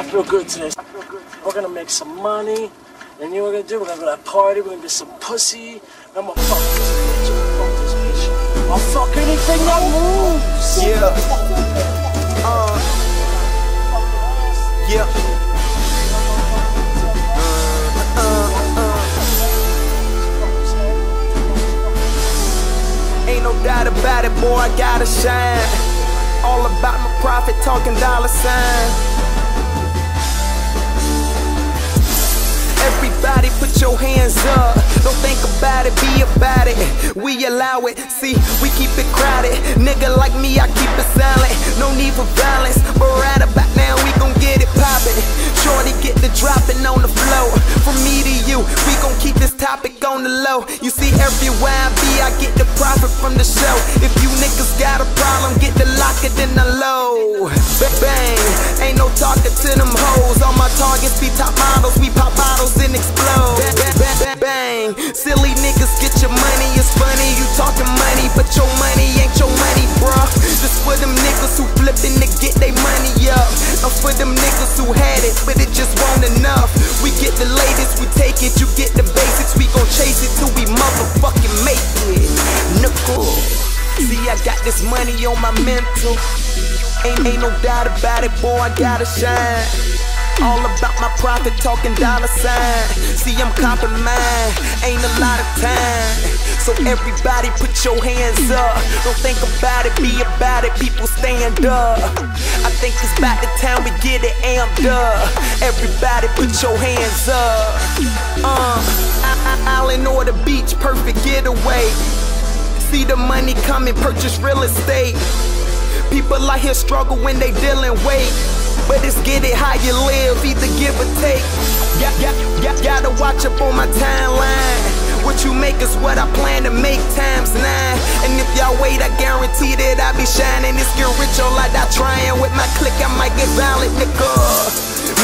I feel good today. We're gonna make some money. And you know what we're gonna do? We're gonna go to that party. We're gonna get some pussy. I'm gonna fuck this bitch. I'm gonna fuck this bitch. I'll fuck anything that moves. Yeah. Uh. Yeah. Uh, uh. Ain't no doubt about it, boy. I gotta shine. All about my profit, talking dollar sign. Everybody put your hands up. Don't think about it, be about it. We allow it. See, we keep it crowded. Nigga like me, I keep it silent. No need for violence. But right about now, we gon' get it poppin'. Shorty get the dropping on the flow. From me to you, we gon' keep this topic on the low. You see, everywhere I be, I get the profit from the show. If you niggas got a problem, get the locker, then the low. Bang, ain't no talking to them hoes. All my targets be top models. We pop bottles and explode. Bang, bang, bang, bang. Silly niggas get your money. It's funny you talking money, but your money ain't your money, bruh. Just for them niggas who flipping to get their money up. And for them niggas who had it, but it just won't enough. We get the latest, we take it. You get the basics, we gon' chase it till we motherfucking make it. Nickel. See, I got this money on my mental. Ain't, ain't no doubt about it, boy, I gotta shine. All about my profit, talking dollar sign. See, I'm copping mine, ain't a lot of time. So everybody put your hands up. Don't think about it, be about it, people stand up. I think it's about the time we get it amped up. Everybody put your hands up. Uh, Island or the beach, perfect getaway. See the money coming, purchase real estate. People out here struggle when they dealing weight. But it's get it how you live, either give or take. Yeah, yeah, yeah, gotta watch up on my timeline. What you make is what I plan to make times nine. And if y'all wait, I guarantee that I be shining. It's get rich or like I trying with my click, I might get violent, nigga.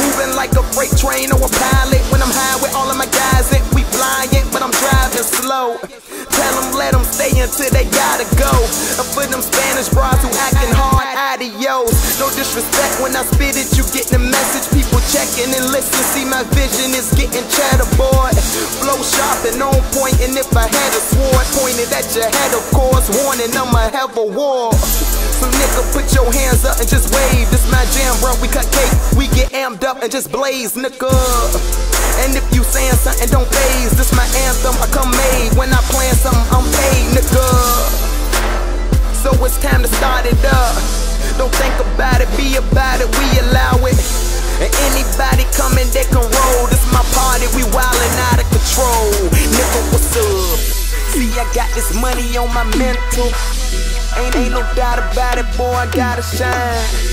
Moving like a freight train or a pilot. When I'm high with all of my guys, and we flying, but I'm driving slow. Tell them let them stay until they gotta go. And for them Spanish bras who acting hard. No disrespect when I spit it, you get the message. People checking and listen, see my vision is getting boy. Flow sharp and on point, and if I had a sword pointed at your head, of course, warning I'ma have a war. So nigga, put your hands up and just wave. This my jam, bro. We cut cake, we get amped up and just blaze, nigga. And if you saying something, don't phase. This my anthem, I be about it, we allow it. And anybody coming, they can roll. This my party, we wildin' out of control. Nigga, what's up? See, I got this money on my mental. Ain't, ain't no doubt about it, boy, I gotta shine.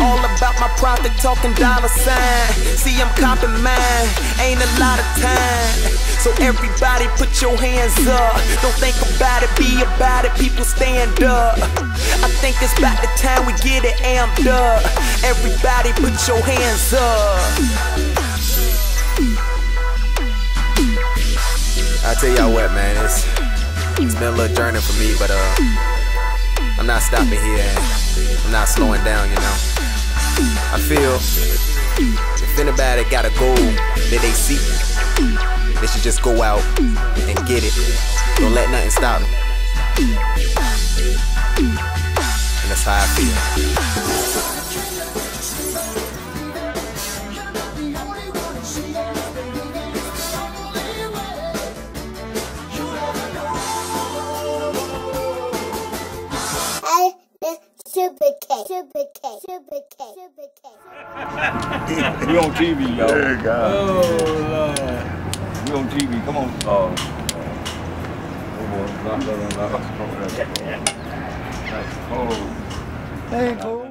All about my profit, talking dollar sign. See, I'm copping mine, ain't a lot of time. So everybody put your hands up. Don't think about it, be about it, people stand up. I think it's about the time we get it amped up. Everybody put your hands up. I tell y'all what, man, it's it's been a little journey for me, but uh, I'm not stopping here. I'm not slowing down, you know. I feel if anybody got a goal that they see, they should just go out and get it. Don't let nothing stop them. And that's how I feel. Supa K. Supa K. Supa K. We on TV, yo. Dear God. Oh, Lord. We on TV. Come on. Oh. Oh, boy. Knock, knock, knock, knock. Oh. Hey, cool.